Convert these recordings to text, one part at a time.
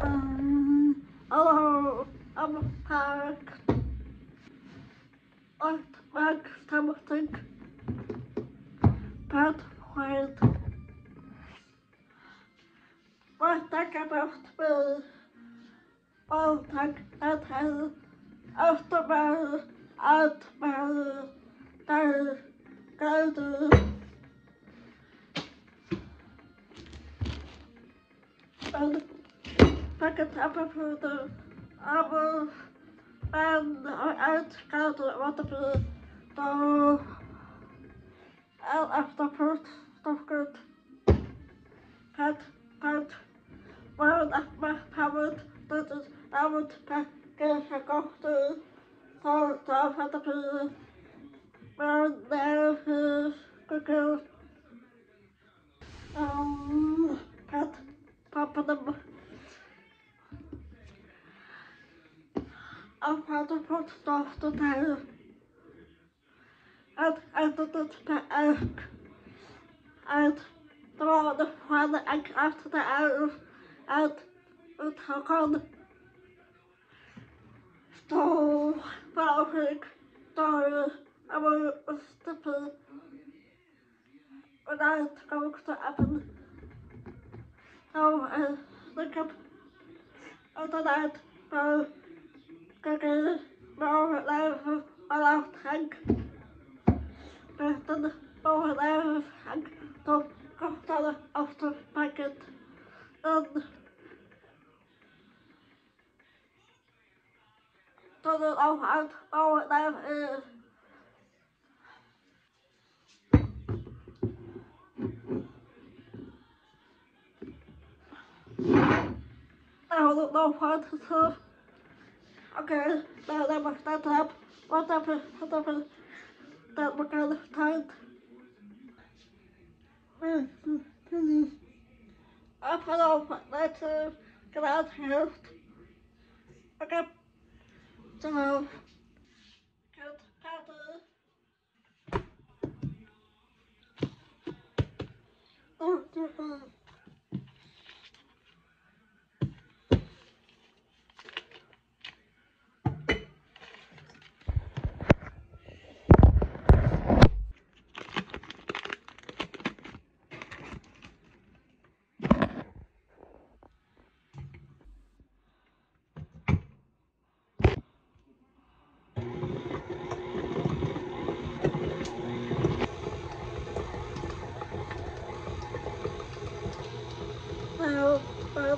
Hello, I'm parked at back something. But wait. What think about me? Oh, think that has after my out my day to and pick it up for the apple and I got what the the after first stuff good pet pet well at my parent that is. I would pack get a go to so to have the well there is good um pet papa the I've had to put stuff to tell. And I did it to egg. And throw the one egg after the egg. And it took on so perfect story about a stupid when I going Kijk eens, boven leven vanaf Henk. Bestanden boven leven Henk tot dan af te pakken. Dan tot het ook uit boven leven is. Nou, dat loopt. Okay, now that was that up. What happened? What happened? That was kind of tight. I put off let's uh, get out here. Okay. So, get out Oh,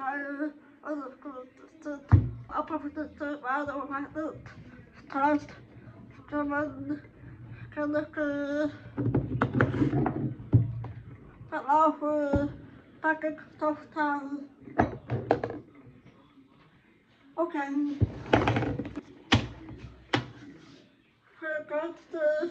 tuin. Anders op het to te op maakt het strand. Stranden. Kinderke. Verlaufen. Pak ik toch aan. Oké. Verkapte.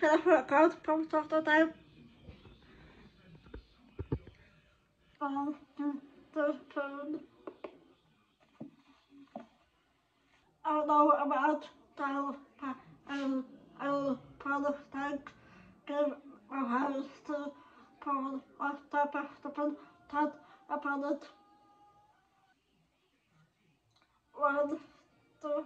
då för att försöka på starta den. Ja, det är I know about the and and Palestine give a house to of the Pastapon Tad upon it. One the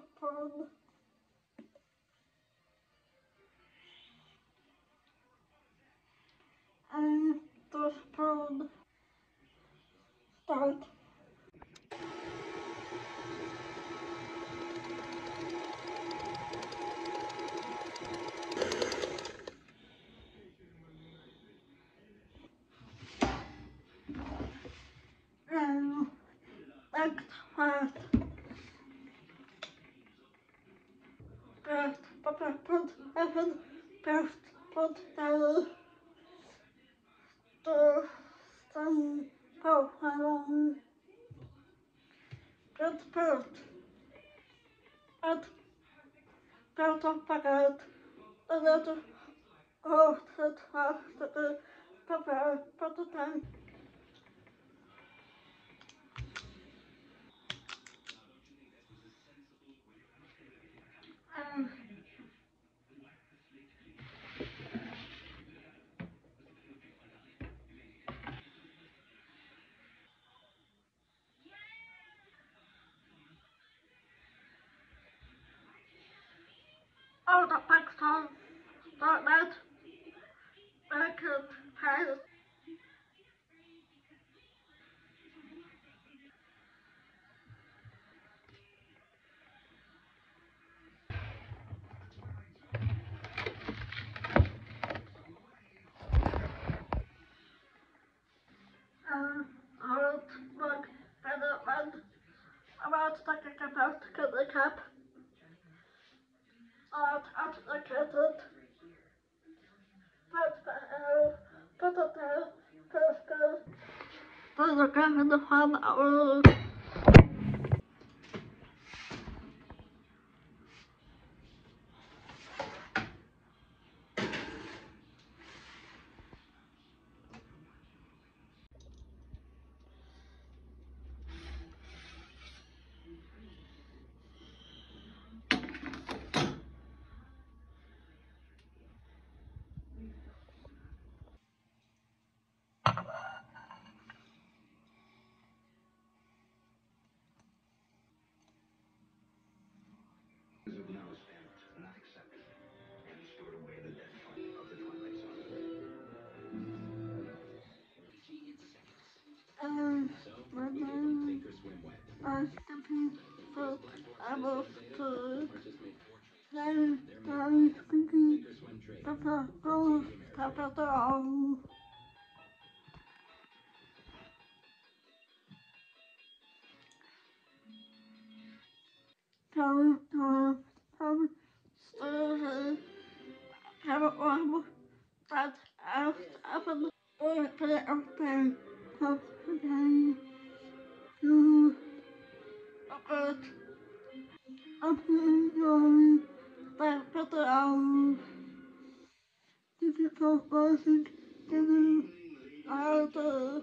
put heaven, best, put down. The sun, po, along. Good put. At, belt of packet. A little, oh, that has the, Papa, put it down. Um, oh, the Pakistan, that, that, I could have. Um, hard work, better man. About cut the cap. Out, the cut the arrow, put the tail, first go. Put the cap in the farm hour. of now spent, not accepted, and stored away in the dead body of the Twilight Zone. Um, is Stephanie Foot. I'm off to then I'm thinking Papa go Papa go. Tom, Tom, Tom, Steve, have it one, that out, up and put it you, up it, up and you, that put out, person, this is out,